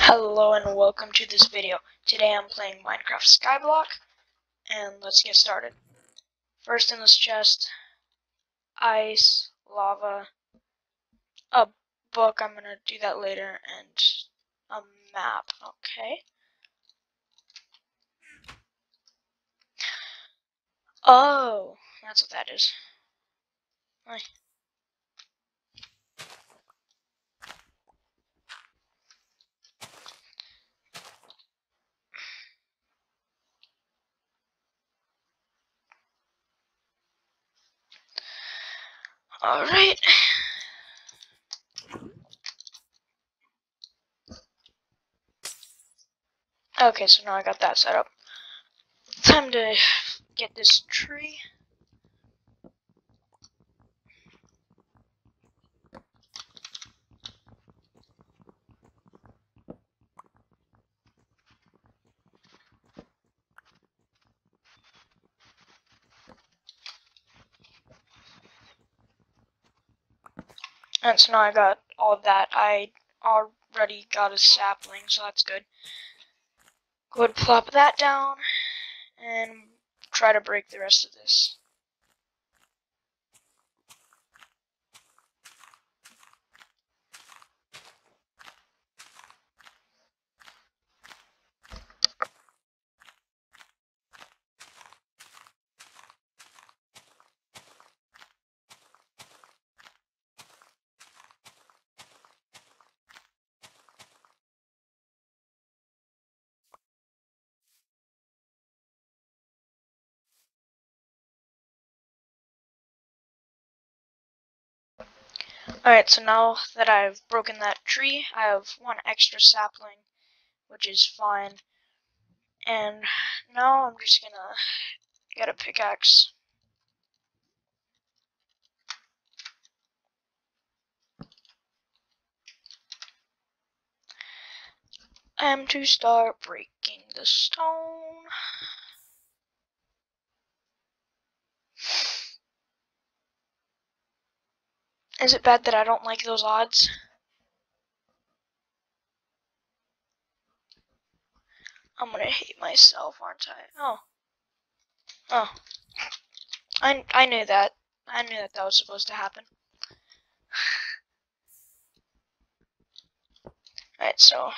Hello and welcome to this video. Today I'm playing Minecraft Skyblock and let's get started. First in this chest, ice, lava, a book, I'm gonna do that later, and a map, okay? Oh, that's what that is. Hi. Alright. Okay, so now I got that set up. Time to get this tree. So now I got all of that. I already got a sapling, so that's good. Go ahead plop that down and try to break the rest of this. Alright, so now that I've broken that tree, I have one extra sapling, which is fine. And now I'm just gonna get a pickaxe. And to start breaking the stone. Is it bad that I don't like those odds? I'm gonna hate myself, aren't I? Oh. Oh. I, I knew that. I knew that that was supposed to happen. Alright, so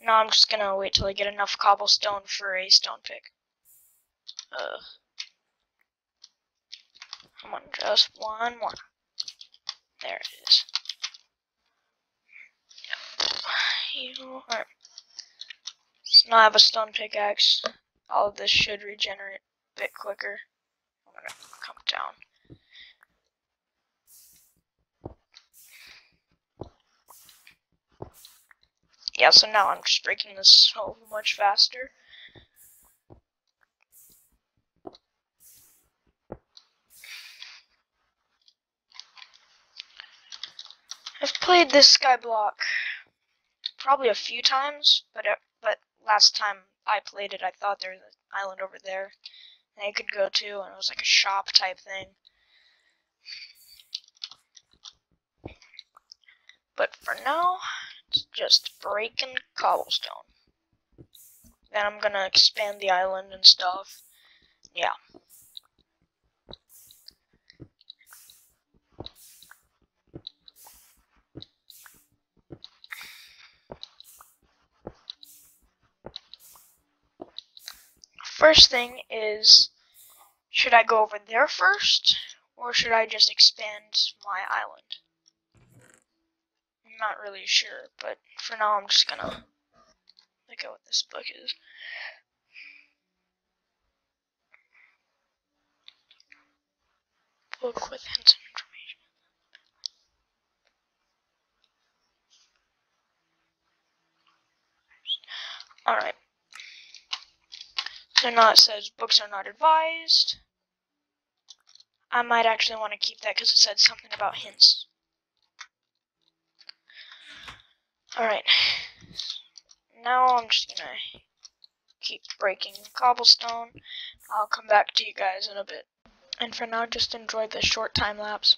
now I'm just gonna wait till I get enough cobblestone for a stone pick. Come on, just one more. There it is. Yep. Alright. So now I have a stone pickaxe. All of this should regenerate a bit quicker. I'm gonna come down. Yeah, so now I'm just breaking this so much faster. I've played this skyblock probably a few times, but uh, but last time I played it, I thought there was an island over there that I could go to, and it was like a shop type thing. But for now, it's just breaking cobblestone. Then I'm gonna expand the island and stuff. Yeah. First thing is, should I go over there first, or should I just expand my island? I'm not really sure, but for now I'm just gonna look at what this book is. Book with hints and information. Alright. Now it says books are not advised. I might actually want to keep that because it said something about hints. Alright. Now I'm just gonna keep breaking cobblestone. I'll come back to you guys in a bit. And for now, just enjoy the short time lapse.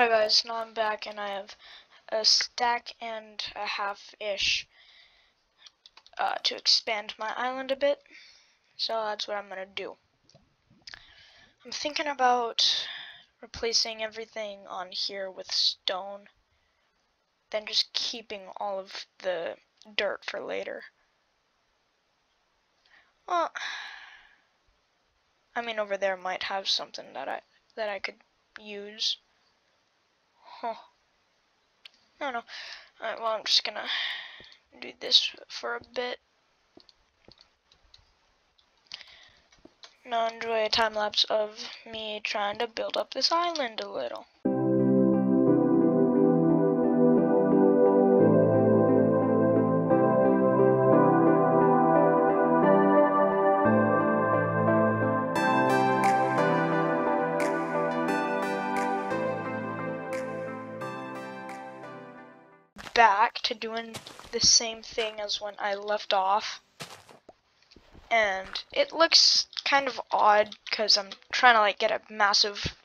Alright guys, now I'm back and I have a stack and a half-ish uh, to expand my island a bit. So that's what I'm going to do. I'm thinking about replacing everything on here with stone. Then just keeping all of the dirt for later. Well, I mean over there might have something that I that I could use. Huh. Don't know. Alright, well I'm just gonna do this for a bit. Now enjoy a time lapse of me trying to build up this island a little. Back to doing the same thing as when I left off. And it looks kind of odd because I'm trying to like get a massive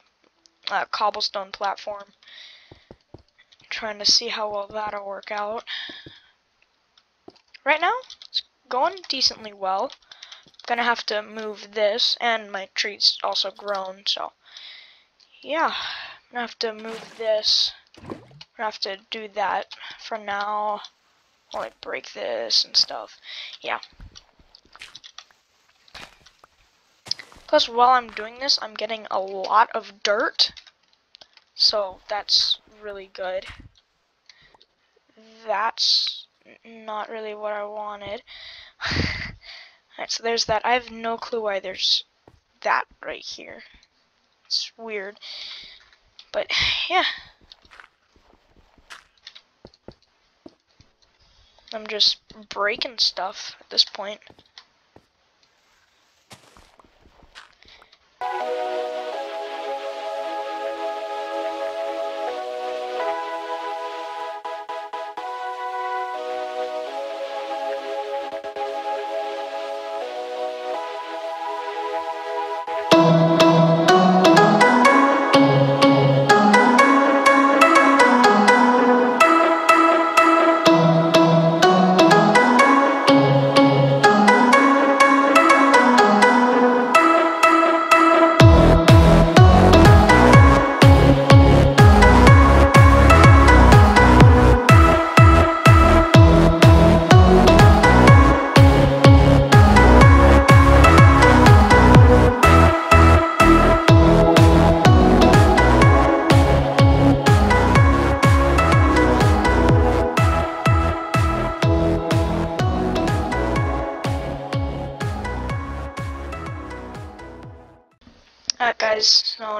uh, cobblestone platform. Trying to see how well that'll work out. Right now, it's going decently well. I'm Gonna have to move this, and my tree's also grown, so yeah, I'm gonna have to move this I have to do that for now. I'll like break this and stuff. Yeah. Plus, while I'm doing this, I'm getting a lot of dirt. So, that's really good. That's not really what I wanted. Alright, so there's that. I have no clue why there's that right here. It's weird. But, yeah. I'm just breaking stuff at this point.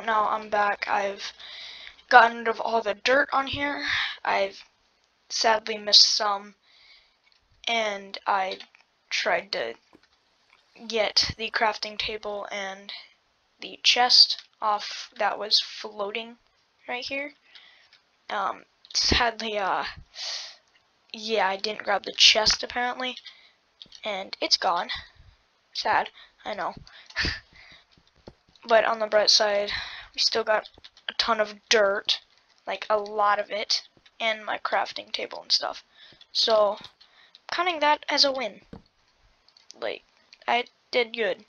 Now I'm back. I've gotten rid of all the dirt on here. I've sadly missed some. And I tried to get the crafting table and the chest off that was floating right here. Um, sadly, uh, yeah, I didn't grab the chest apparently. And it's gone. Sad, I know. But on the bright side, we still got a ton of dirt, like a lot of it, and my crafting table and stuff. So, counting that as a win. Like, I did good.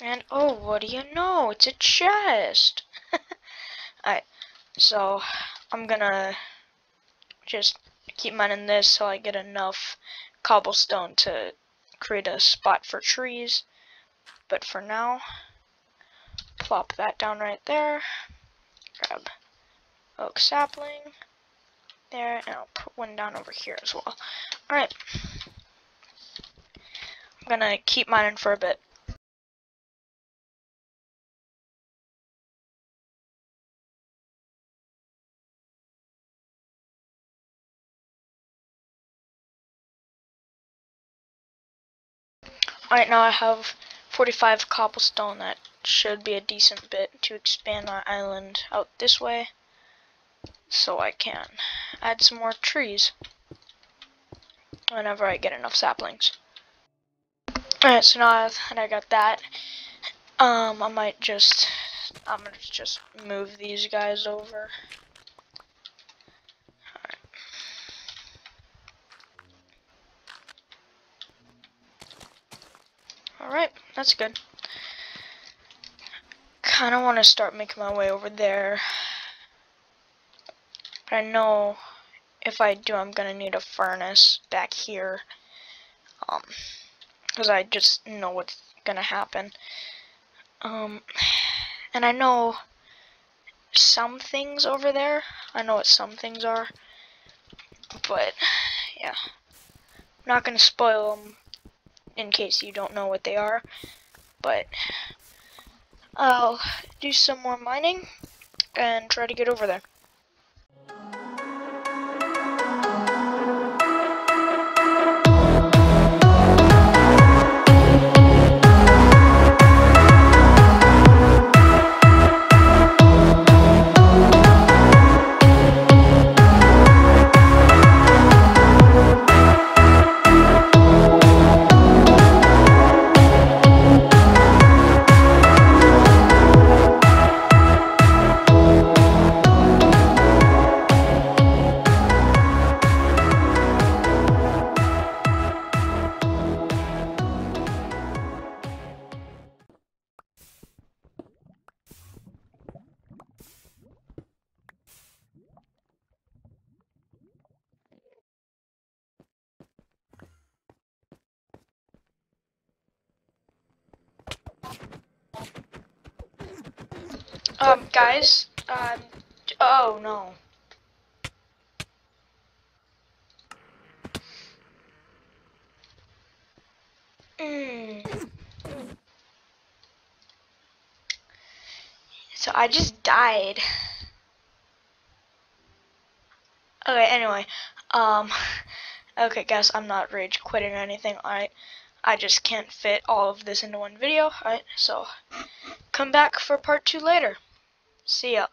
And, oh, what do you know? It's a chest! Alright, so, I'm gonna just keep mining this so I get enough cobblestone to create a spot for trees. But for now, plop that down right there. Grab oak sapling there, and I'll put one down over here as well. Alright. I'm gonna keep mining for a bit. Alright, now I have 45 cobblestone, that should be a decent bit to expand our island out this way. So I can add some more trees whenever I get enough saplings. Alright, so now that I got that, um, I might just I'm gonna just move these guys over. Alright, that's good. Kinda wanna start making my way over there. But I know if I do I'm gonna need a furnace back here. Um because I just know what's gonna happen. Um and I know some things over there. I know what some things are. But yeah. I'm not gonna spoil them in case you don't know what they are. But I'll do some more mining and try to get over there. Um, guys, um, oh no. Mm. So I just died. Okay, anyway, um, okay guys, I'm not rage quitting or anything, alright? I just can't fit all of this into one video, alright? So, come back for part two later. See ya.